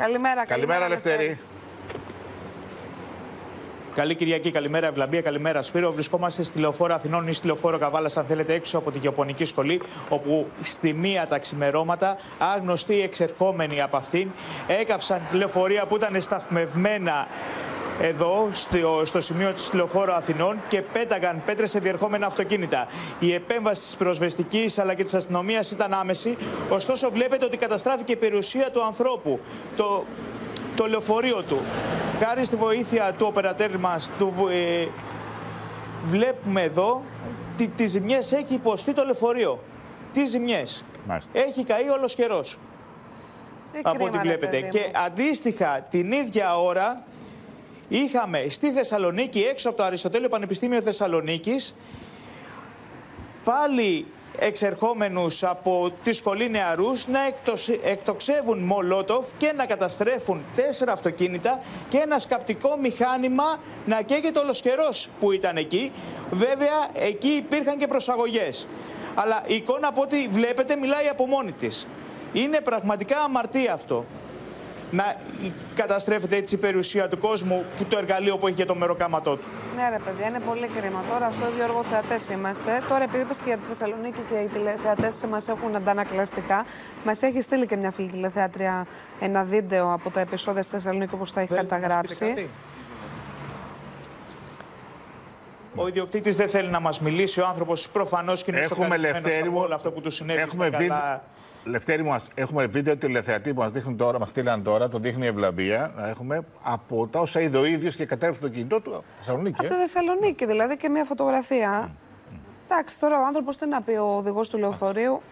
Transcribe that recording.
Καλημέρα, Καλημέρα, Λευτέρη. Καλή Κυριακή, καλημέρα Ευλαμπία, καλημέρα Σπύρο. Βρισκόμαστε στη λεωφόρο Αθηνών ή στη λεωφόρο Καβάλας, αν θέλετε, έξω από την Γεωπονική Σχολή, όπου στη μία τα ξημερώματα άγνωστοι εξερχόμενοι από αυτήν έκαψαν τη λεωφορεία που ήταν σταθμευμένα εδώ στο, στο σημείο της λεωφόρου Αθηνών και πέταγαν πέτρες σε διερχόμενα αυτοκίνητα. Η επέμβαση της πυροσβεστικής αλλά και της αστυνομίας ήταν άμεση, ωστόσο βλέπετε ότι καταστράφηκε η περιουσία του ανθρώπου. Το, το λεωφορείο του. Χάρη στη βοήθεια του οπερατέρ μας, του, ε, βλέπουμε εδώ τι, τις ζημιές έχει υποστεί το λεωφορείο. Τι ζημιές. Μάλιστα. Έχει καεί όλος καιρός, Ε, από κρίμα, ό,τι ρε βλέπετε. παιδί μου. Και αντίστοιχα την ίδια ώρα είχαμε στη Θεσσαλονίκη, έξω από το Αριστοτέλειο Πανεπιστήμιο Θεσσαλονίκης, πάλι εξερχόμενους από τη σχολή νεαρούς να εκτοξε- εκτοξεύουν μολότοφ και να καταστρέφουν τέσσερα αυτοκίνητα και ένα σκαπτικό μηχάνημα να καίγεται ολοσχερός που ήταν εκεί. Βέβαια, εκεί υπήρχαν και προσαγωγές. Αλλά η εικόνα από ό,τι βλέπετε μιλάει από μόνη της. Είναι πραγματικά αμαρτία αυτό. Να καταστρέφεται έτσι η περιουσία του κόσμου που το εργαλείο που έχει για το μεροκάματό του. Ναι, ρε παιδιά, είναι πολύ κρίμα. Τώρα στο Γιώργο θεατές είμαστε. Τώρα, επειδή είπες και για τη Θεσσαλονίκη και οι τηλεθεατές μας έχουν αντανακλαστικά, μας έχει στείλει και μια φίλη τηλεθεάτρια ένα βίντεο από τα επεισόδια στη Θεσσαλονίκη όπως τα έχει Θέλετε να μας πείτε καταγράψει. κάτι; Ο ιδιοκτήτης δεν θέλει να μας μιλήσει. Ο άνθρωπος προφανώς και είναι Έχουμε σοκαρισμένος Λευτέρη από μου. όλο αυτό που του συνέβη. Έχουμε στα βίντεο. καλά. Λευτέρη μας, έχουμε βίντεο τηλεθεατή που μας δείχνουν τώρα, μας στείλαν τώρα, το δείχνει η Ευλαμπία. να Έχουμε από τα όσα είδε ο ίδιος και κατέρευσε το κινητό του. Θεσσαλονίκη. Από ε. τη Θεσσαλονίκη δηλαδή και μια φωτογραφία. Εντάξει, τώρα ο άνθρωπος τι να πει ο οδηγός του λεωφορείου.